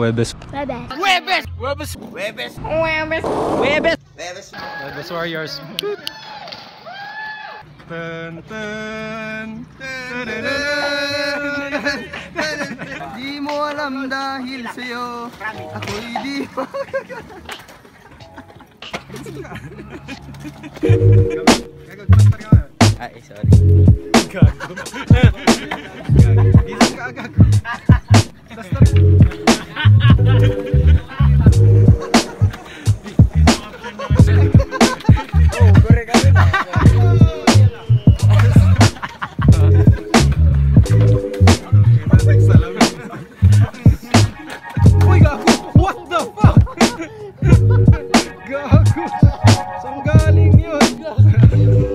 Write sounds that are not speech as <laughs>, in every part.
Huwebes. Huwebes. Huwebes. Huwebes. Huwebes. Huwebes. Huwebes. Huwebes. Huwebes Warriors. Dun, dun, dun, dun, dun. Di mo alam dahil sa'yo Ako'y di pa Ay, sorry Gago Gago Gago Gago Saan galing yun? <laughs>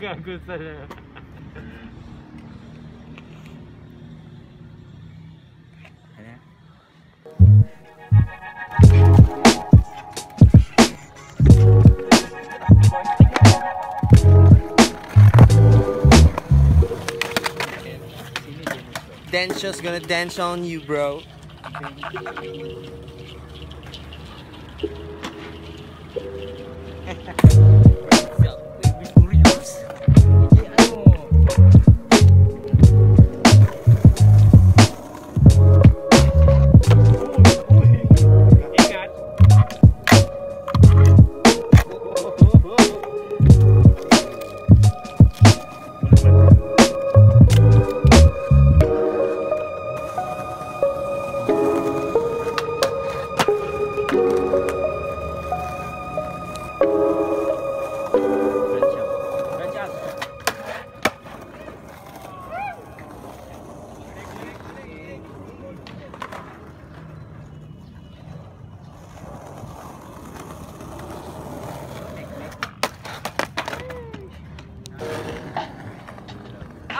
как. Dance just gonna dance on you, bro.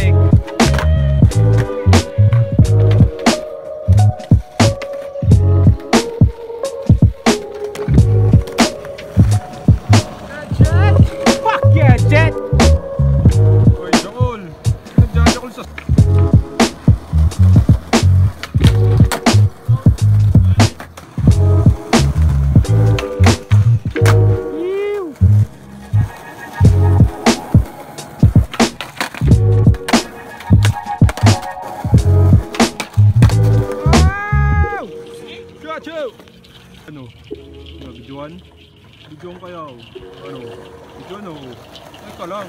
think. Juan. Bidyon kayo. Ano? Bidyon o. Oh. Ito lang.